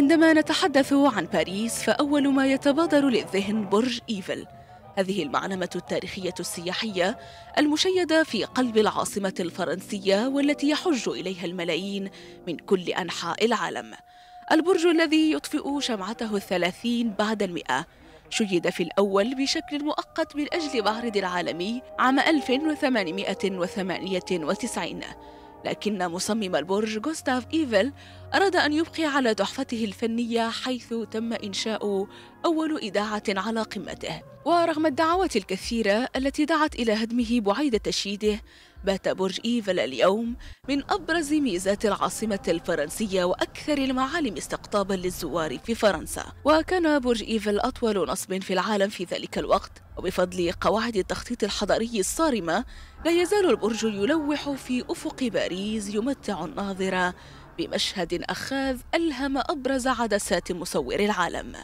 عندما نتحدث عن باريس فأول ما يتبادر للذهن برج إيفل. هذه المعلمة التاريخية السياحية المشيدة في قلب العاصمة الفرنسية والتي يحج إليها الملايين من كل أنحاء العالم. البرج الذي يطفئ شمعته الثلاثين بعد المئة. شيد في الأول بشكل مؤقت من أجل معرض العالمي عام 1898 لكن مصمم البرج غوستاف إيفل أراد أن يبقي على تحفته الفنية حيث تم إنشاء أول إذاعة على قمته. ورغم الدعوات الكثيرة التي دعت إلى هدمه بعيد تشييده بات برج إيفل اليوم من أبرز ميزات العاصمة الفرنسية وأكثر المعالم استقطابا للزوار في فرنسا. وكان برج إيفل أطول نصب في العالم في ذلك الوقت وبفضل قواعد التخطيط الحضري الصارمة لا يزال البرج يلوح في أفق باريس يمتع الناظر بمشهد أخاذ ألهم أبرز عدسات مصور العالم.